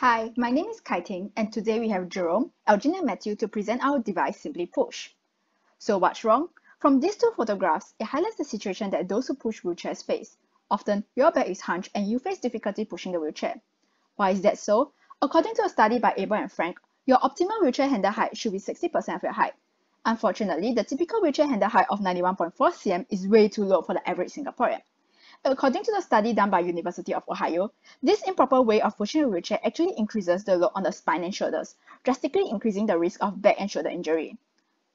Hi, my name is Kaiting, and today we have Jerome, Elgene, and Matthew to present our device Simply Push. So what's wrong? From these two photographs, it highlights the situation that those who push wheelchairs face. Often, your back is hunched and you face difficulty pushing the wheelchair. Why is that so? According to a study by Abel and Frank, your optimal wheelchair handle height should be 60% of your height. Unfortunately, the typical wheelchair handle height of 91.4 cm is way too low for the average Singaporean. According to the study done by University of Ohio, this improper way of pushing a wheelchair actually increases the load on the spine and shoulders, drastically increasing the risk of back and shoulder injury.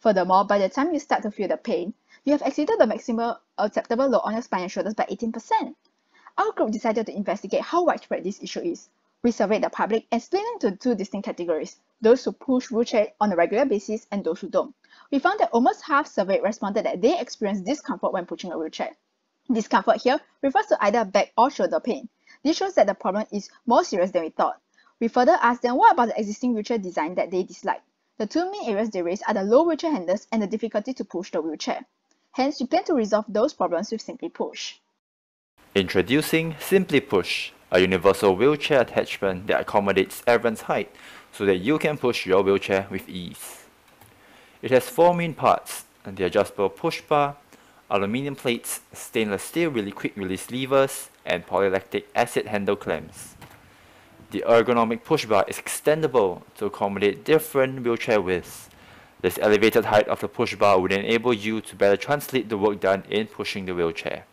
Furthermore, by the time you start to feel the pain, you have exceeded the maximum acceptable load on your spine and shoulders by 18%. Our group decided to investigate how widespread this issue is. We surveyed the public and split into two distinct categories, those who push wheelchair on a regular basis and those who don't. We found that almost half surveyed responded that they experience discomfort when pushing a wheelchair. Discomfort here refers to either back or shoulder pain. This shows that the problem is more serious than we thought. We further asked them what about the existing wheelchair design that they dislike. The two main areas they raised are the low wheelchair handles and the difficulty to push the wheelchair. Hence, we plan to resolve those problems with Simply Push. Introducing Simply Push, a universal wheelchair attachment that accommodates everyone's height so that you can push your wheelchair with ease. It has four main parts, the adjustable push bar, aluminium plates, stainless steel really quick release levers, and polylactic acid handle clamps. The ergonomic push bar is extendable to accommodate different wheelchair widths. This elevated height of the push bar would enable you to better translate the work done in pushing the wheelchair.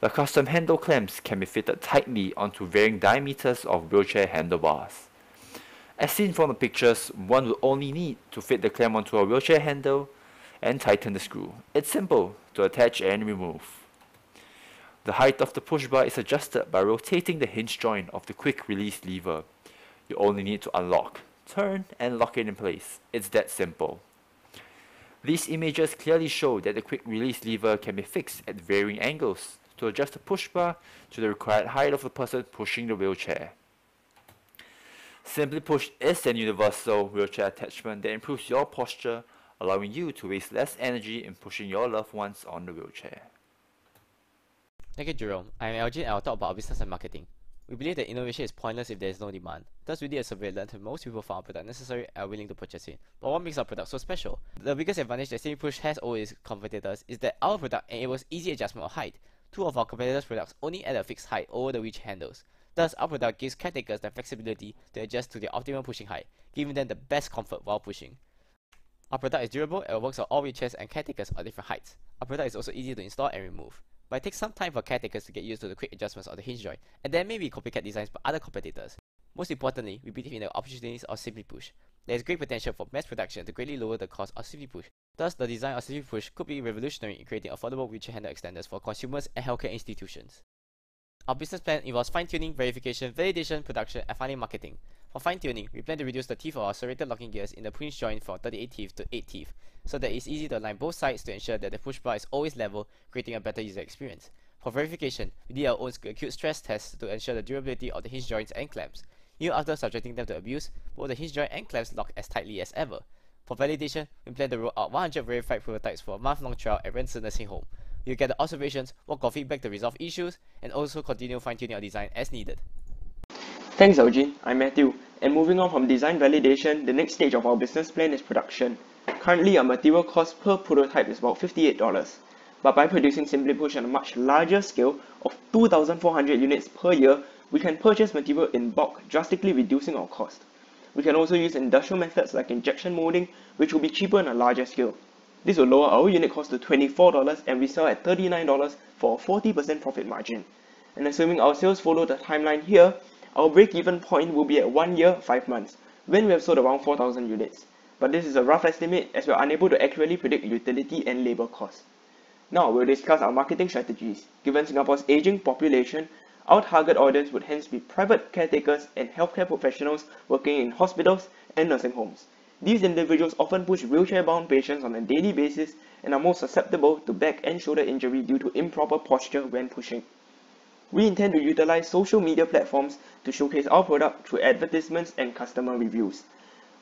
The custom handle clamps can be fitted tightly onto varying diameters of wheelchair handlebars. As seen from the pictures, one will only need to fit the clamp onto a wheelchair handle and tighten the screw. It's simple to attach and remove. The height of the push bar is adjusted by rotating the hinge joint of the quick release lever. You only need to unlock, turn and lock it in place. It's that simple. These images clearly show that the quick release lever can be fixed at varying angles to adjust the push bar to the required height of the person pushing the wheelchair. Simply Push is an universal wheelchair attachment that improves your posture allowing you to waste less energy in pushing your loved ones on the wheelchair. Thank you, Jerome. I'm Elgene and I'll talk about business and marketing. We believe that innovation is pointless if there is no demand. Thus, we did a survey that most people found our product necessary and are willing to purchase it. But what makes our product so special? The biggest advantage that Simply Push has over its competitors is that our product enables easy adjustment of height. Two of our competitors' products only add a fixed height over the wheelchair handles. Thus, our product gives caretakers the flexibility to adjust to their optimal pushing height, giving them the best comfort while pushing. Our product is durable and works on all wheelchairs and caretakers of different heights. Our product is also easy to install and remove. But it takes some time for caretakers to get used to the quick adjustments of the hinge joint, and there may be copycat designs by other competitors. Most importantly, we believe in the opportunities of Simply Push. There is great potential for mass production to greatly lower the cost of Simply Push. Thus, the design of Simply Push could be revolutionary in creating affordable wheelchair handle extenders for consumers and healthcare institutions. Our business plan involves fine-tuning, verification, validation, production, and finally marketing. For fine-tuning, we plan to reduce the teeth of our serrated locking gears in the hinge joint from 38 teeth to 8 teeth, so that it's easy to align both sides to ensure that the push bar is always level, creating a better user experience. For verification, we did our own acute stress test to ensure the durability of the hinge joints and clamps. Even after subjecting them to abuse, both the hinge joint and clamps lock as tightly as ever. For validation, we plan to roll out 100 verified prototypes for a month-long trial at Ren Ci Nursing Home. You'll get the observations, work or feedback to resolve issues, and also continue fine-tuning our design as needed. Thanks Elgene, I'm Matthew, and moving on from design validation, the next stage of our business plan is production. Currently, our material cost per prototype is about $58, but by producing Simply Push on a much larger scale of 2,400 units per year, we can purchase material in bulk, drastically reducing our cost. We can also use industrial methods like injection molding, which will be cheaper on a larger scale. This will lower our unit cost to $24 and we sell at $39 for a 40% profit margin. And assuming our sales follow the timeline here, our break-even point will be at 1 year, 5 months, when we have sold around 4,000 units. But this is a rough estimate as we are unable to accurately predict utility and labor costs. Now we'll discuss our marketing strategies. Given Singapore's aging population, our target audience would hence be private caretakers and healthcare professionals working in hospitals and nursing homes. These individuals often push wheelchair-bound patients on a daily basis and are more susceptible to back and shoulder injury due to improper posture when pushing. We intend to utilize social media platforms to showcase our product through advertisements and customer reviews.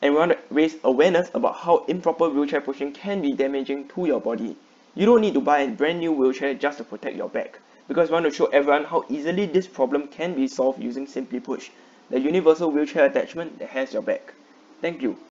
And we want to raise awareness about how improper wheelchair pushing can be damaging to your body. You don't need to buy a brand new wheelchair just to protect your back, because we want to show everyone how easily this problem can be solved using Simply Push. the universal wheelchair attachment that has your back. Thank you.